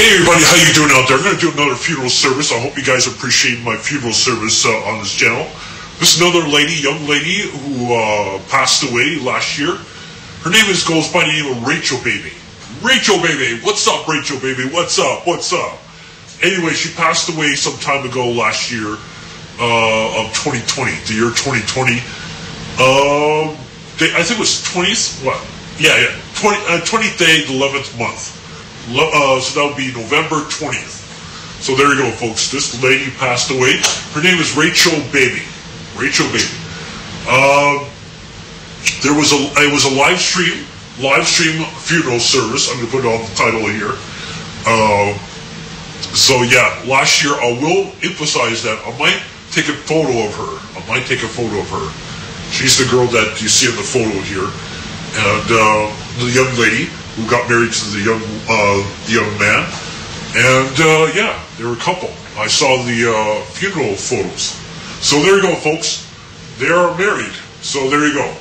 Hey everybody, how you doing out there? I'm going to do another funeral service. I hope you guys appreciate my funeral service uh, on this channel. This is another lady, young lady, who uh, passed away last year. Her name is goes by the name of Rachel Baby. Rachel Baby, what's up, Rachel Baby? What's up? What's up? Anyway, she passed away some time ago last year uh, of 2020, the year 2020. Um, they, I think it was 20th. What? Yeah, yeah. 20, uh, 20th day, 11th month. Uh, so that would be November 20th. So there you go, folks. This lady passed away. Her name is Rachel Baby. Rachel Baby. Um, there was a it was a live stream live stream funeral service. I'm gonna put it on the title here. Uh, so yeah, last year I will emphasize that I might take a photo of her. I might take a photo of her. She's the girl that you see in the photo here, and uh, the young lady who got married to the young uh, the young man. And uh, yeah, they were a couple. I saw the uh, funeral photos. So there you go, folks. They are married. So there you go.